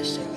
question.